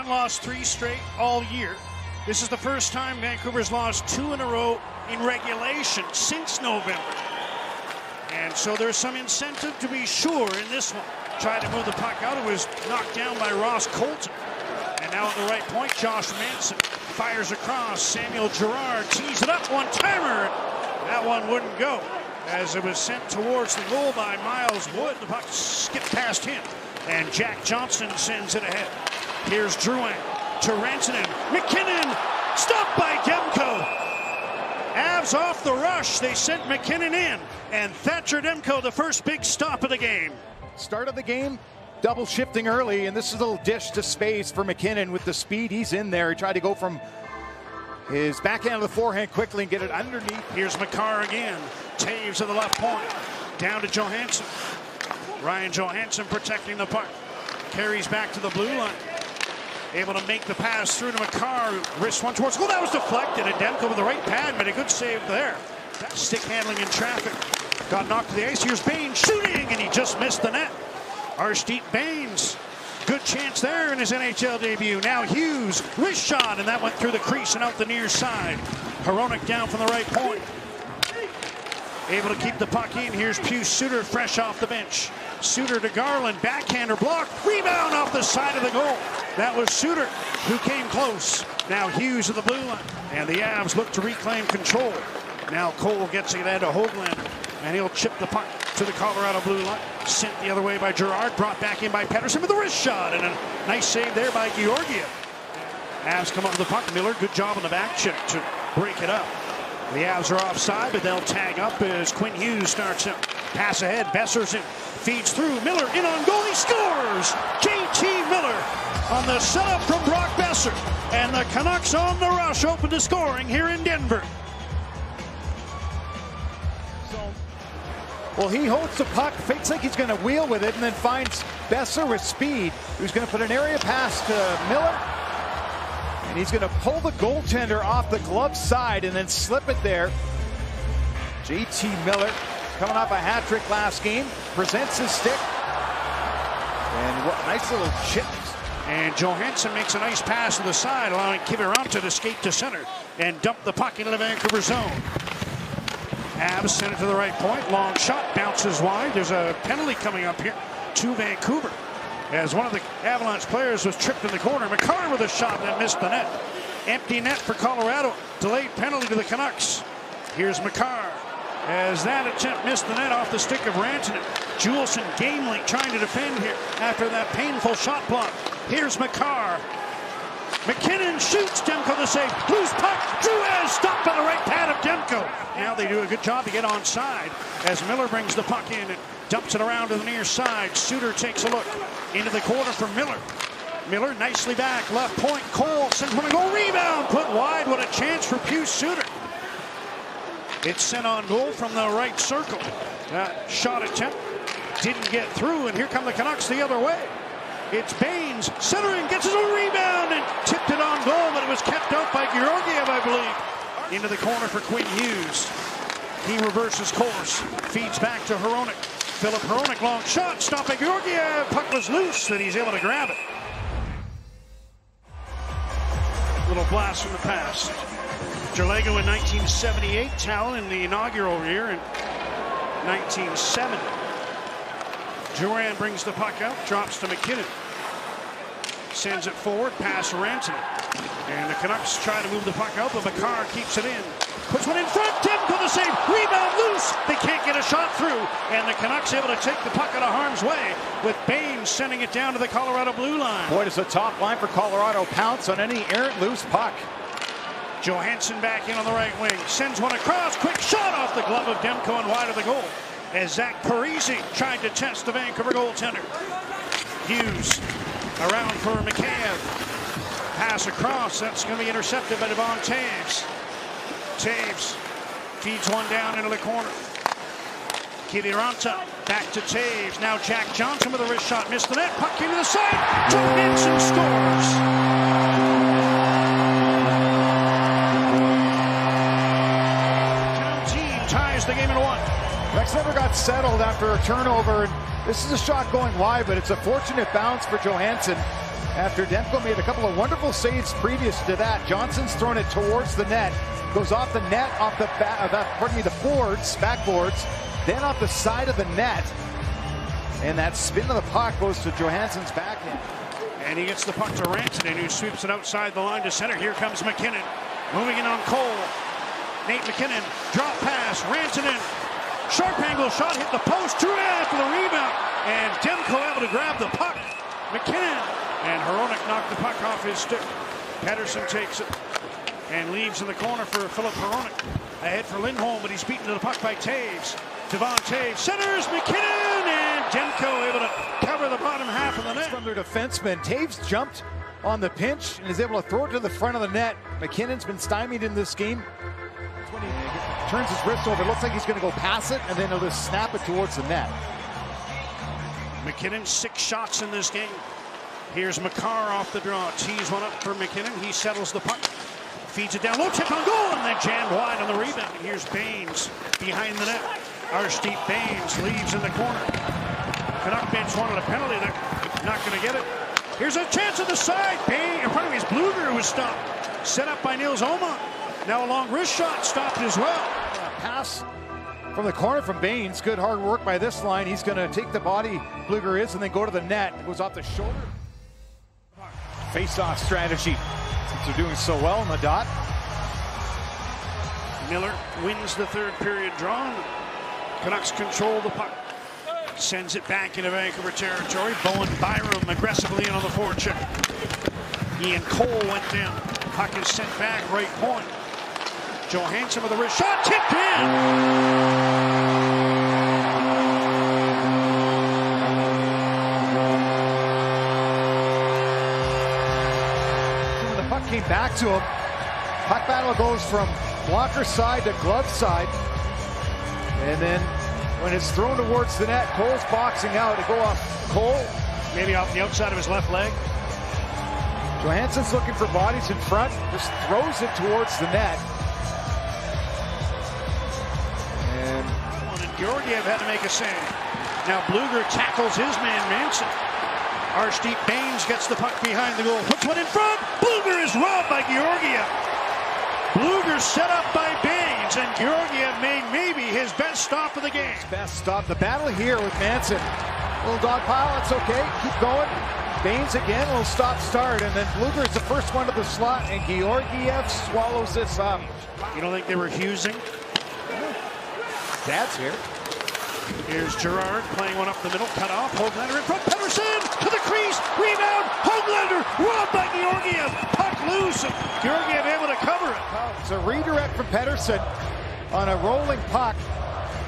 haven't lost three straight all year. This is the first time Vancouver's lost two in a row in regulation since November. And so there's some incentive to be sure in this one. Tried to move the puck out. It was knocked down by Ross Colton. And now at the right point, Josh Manson fires across. Samuel Girard tees it up. One timer. That one wouldn't go as it was sent towards the goal by Miles Wood. The puck skipped past him. And Jack Johnson sends it ahead. Here's Drouin to Rantanen. MacKinnon stopped by Demko. Avs off the rush. They sent MacKinnon in. And Thatcher Demko, the first big stop of the game. Start of the game, double shifting early, and this is a little dish to space for MacKinnon with the speed. He's in there. He tried to go from his backhand to the forehand quickly and get it underneath. Here's Makar again. Toews at the left point. Down to Johansen. Ryan Johansen protecting the puck. Carries back to the blue line. Able to make the pass through to Makar. Wrist one towards goal. That was deflected. And Demko with the right pad made a good save there. That stick handling in traffic. Got knocked to the ice. Here's Bain shooting, and he just missed the net. Arshdeep Bains. Good chance there in his NHL debut. Now Hughes, wrist shot, and that went through the crease and out the near side. Hronek down from the right point. Able to keep the puck in. Here's Pius Suter fresh off the bench. Suter to Garland, backhander block, rebound off the side of the goal. That was Suter who came close. Now Hughes at the blue line, and the Avs look to reclaim control. Now Cole gets it into Hoglander, and he'll chip the puck to the Colorado blue line. Sent the other way by Girard, brought back in by Pettersson with a wrist shot, and a nice save there by Georgiev. Avs come up with the puck. Miller, good job on the back check to break it up. The Avs are offside, but they'll tag up as Quinn Hughes starts him. Pass ahead, Boeser's in, feeds through. Miller in on goal, he scores! JT Miller on the setup from Brock Boeser. And the Canucks on the rush, open to scoring here in Denver. Well, he holds the puck, fakes like he's going to wheel with it, and then finds Boeser with speed, who's going to put an area pass to Miller. And he's going to pull the goaltender off the glove side and then slip it there. JT Miller coming off a hat trick last game, presents his stick. And what nice little chip. And Johansen makes a nice pass to the side, allowing Kiviranta to skate to center and dump the puck into the Vancouver zone. Avs sent it to the right point. Long shot bounces wide. There's a penalty coming up here to Vancouver as one of the Avalanche players was tripped in the corner. Makar with a shot that missed the net. Empty net for Colorado. Delayed penalty to the Canucks. Here's Makar. As that attempt missed the net off the stick of Rantanen. Juulsen gamely trying to defend here after that painful shot block. Here's Makar. MacKinnon shoots Demko the save. Loose puck. Drouin stopped by the right pad of Demko. Now they do a good job to get onside as Miller brings the puck in dumps it around to the near side. Suter takes a look into the corner for Miller. Miller nicely back. Left point. Cole sends one goal. Rebound. Put wide. What a chance for Pius Suter. It's sent on goal from the right circle. That shot attempt didn't get through, and here come the Canucks the other way. It's Bains centering, gets his own rebound and tipped it on goal, but it was kept out by Georgiev, I believe. Into the corner for Quinn Hughes. He reverses course, feeds back to Hronek. Filip Hronek, long shot, stopping Georgiev. Puck was loose, and he's able to grab it. Little blast from the past. Gerlego in 1978, Talon in the inaugural year in 1970. Drouin brings the puck out, drops to MacKinnon. Sends it forward, pass Rantanen. And the Canucks try to move the puck out, but Makar keeps it in. Puts one in front, Demko the save, rebound loose. They can't get a shot through, and the Canucks able to take the puck out of harm's way with Bain sending it down to the Colorado blue line. Boy, does the top line for Colorado pounce on any errant loose puck. Johansen back in on the right wing. Sends one across. Quick shot off the glove of Demko and wide of the goal. As Zach Parise tried to test the Vancouver goaltender. Hughes around for McCann. Pass across. That's going to be intercepted by Devon Toews. Toews feeds one down into the corner. Kiviranta back to Toews. Now Jack Johnson with a wrist shot. Missed the net. Puck came to the side. Johansen scores. John Ties the game in one. Rex never got settled after a turnover. And this is a shot going wide, but it's a fortunate bounce for Johansen. After Demko made a couple of wonderful saves previous to that. Johnson's thrown it towards the net, goes off the net, off the back, uh, pardon me, the boards, backboards, then off the side of the net. And that spin of the puck goes to Johansen's backhand. And he gets the puck to Rantanen, who sweeps it outside the line to center. Here comes MacKinnon, moving in on Cole. Nate MacKinnon, drop pass, Rantanen, sharp angle shot, hit the post, True after the rebound, and Demko able to grab the puck. MacKinnon and Hronek knocked the puck off his stick. Pettersson takes it and leaves in the corner for Filip Hronek. Ahead for Lindholm, but he's beaten to the puck by Toews. Devon Toews centers MacKinnon, and Demko able to cover the bottom half of the net. From their defenseman, Toews jumped on the pinch and is able to throw it to the front of the net. MacKinnon's been stymied in this game. When he turns his wrist over, it looks like he's going to go pass it, and then he'll just snap it towards the net. MacKinnon, six shots in this game. Here's Makar off the draw. Tees one up for MacKinnon. He settles the puck. Feeds it down low, tip on goal, and then jammed wide on the rebound. Here's Bains behind the net. Arshdeep Bains leaves in the corner. Canuck bench wanted a penalty. They're not going to get it. Here's a chance at the side. Bain, in front of his Blueger was stopped. Set up by Nils Åman. Now a long wrist shot stopped as well. pass from the corner from Bains. Good hard work by this line. He's going to take the body, Blueger is, and then go to the net. Goes off the shoulder. Face-off strategy. Since they're doing so well in the dot. Miller wins the third period draw. Canucks control the puck. Sends it back into Vancouver territory. Bowen Byram aggressively in on the forecheck. Ian Cole went down. Puck is sent back, right point. Johansen with a wrist shot, tipped in! When the puck came back to him, puck battle goes from blocker side to glove side. And then when it's thrown towards the net, Cole's boxing out. It go off Cole. Maybe off the outside of his left leg. Johansen's looking for bodies in front, just throws it towards the net. And And Georgiev had to make a save. Now Blueger tackles his man Manson. Arshdeep Bains gets the puck behind the goal. Puts one in front. Blueger is robbed by Georgiev. Blueger set up by Bains, and Georgiev made maybe his best stop of the game. best stop. The battle here with Manson. Little dog pile, it's okay. Keep going. Bains again, little stop start, and then Blueger is the first one to the slot, and Georgiev swallows this up. You don't think they were husing? Dad's here. Here's Girard playing one up the middle, cut off. Hoglander in front. The crease. Rebound. Hoglander robbed by Georgiev. Puck loose. and Georgiev able to cover it. It's a redirect from Pettersson on a rolling puck,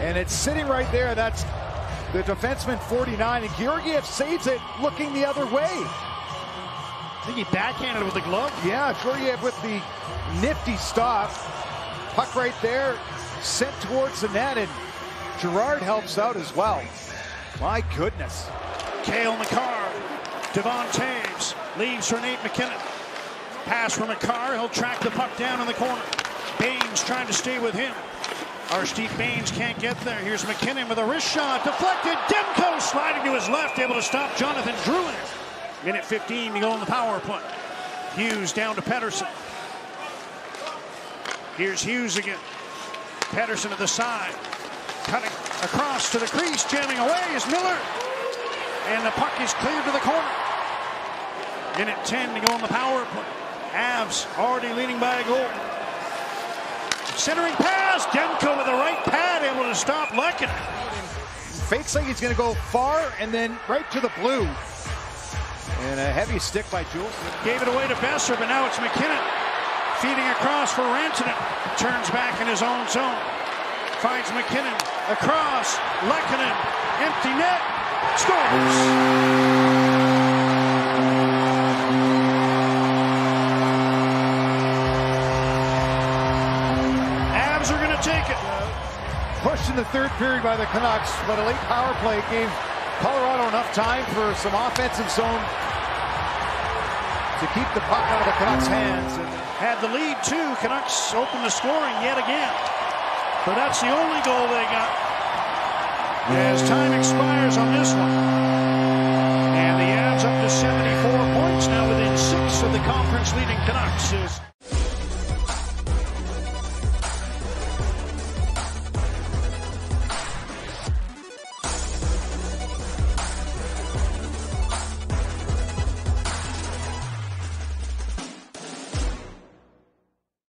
and it's sitting right there. That's the defenseman 49, and Georgiev saves it looking the other way. I think he backhanded with the glove. Yeah, Georgiev with the nifty stop. Puck right there, sent towards the net, and Girard helps out as well. My goodness. Cale Makar. Devon Toews leaves for Nate MacKinnon. Pass from Makar. He'll track the puck down in the corner. Bains trying to stay with him. Arshdeep Bains can't get there. Here's MacKinnon with a wrist shot. Deflected. Demko sliding to his left, able to stop Jonathan Drouin. Minute 15 to go on the power play. Hughes down to Pettersson. Here's Hughes again. Pettersson at the side. Cutting across to the crease, jamming away is Miller. And the puck is cleared to the corner. Minute 10 to go on the power play. Avs already leading by a goal. Centering pass. Demko with the right pad able to stop Lehkonen. Fakes like he's going to go far and then right to the blue. And a heavy stick by Jules. Gave it away to Besser, but now it's MacKinnon. Feeding across for Rantanen. Turns back in his own zone. Finds MacKinnon. Across. Lehkonen. Empty net. Scores. In the third period by the Canucks, but a late power play gave Colorado enough time for some offensive zone to keep the puck out of the Canucks' hands. And Had the lead too. Canucks open the scoring yet again. But that's the only goal they got. As time expires on this one. And the Avs up to 74 points, now within six of the conference leading Canucks.